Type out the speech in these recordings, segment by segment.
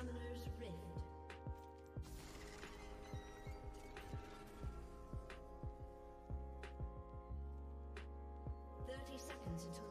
Summoner's Rift. Thirty seconds until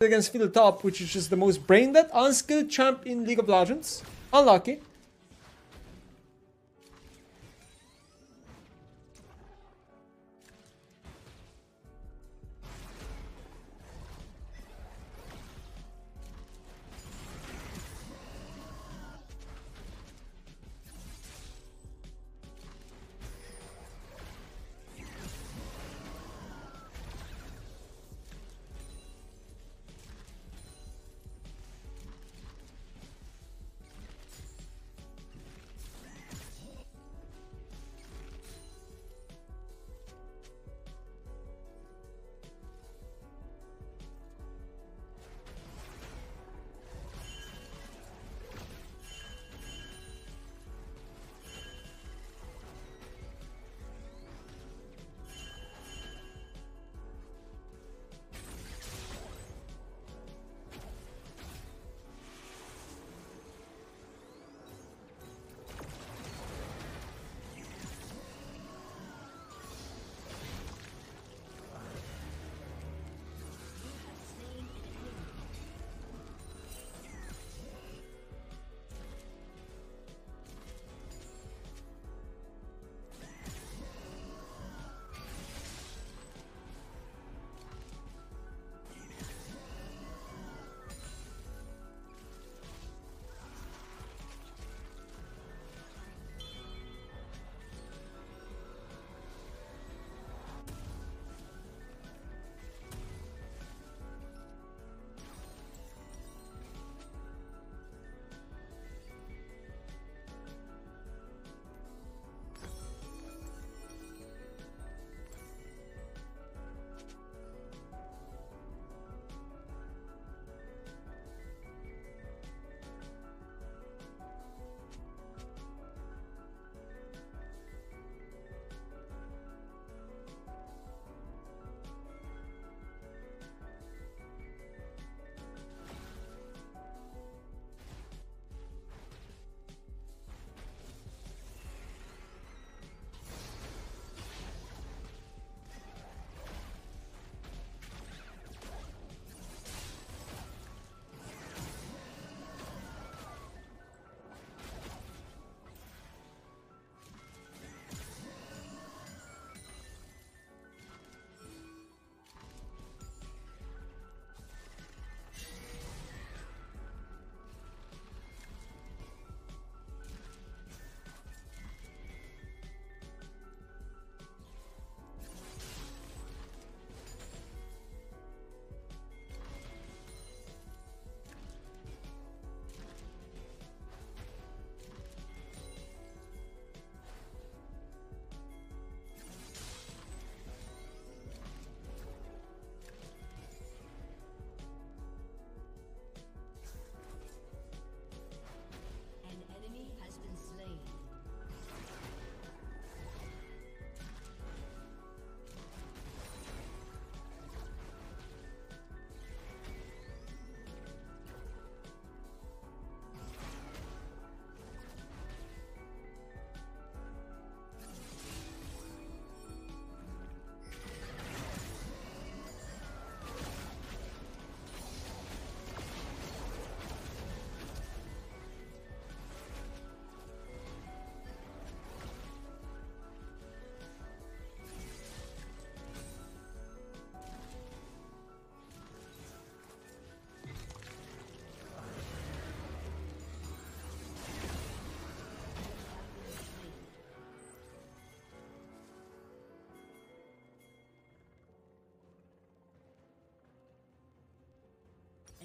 against Fiddle Top, which is just the most brain dead, unskilled champ in League of Legends. Unlucky.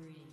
spree.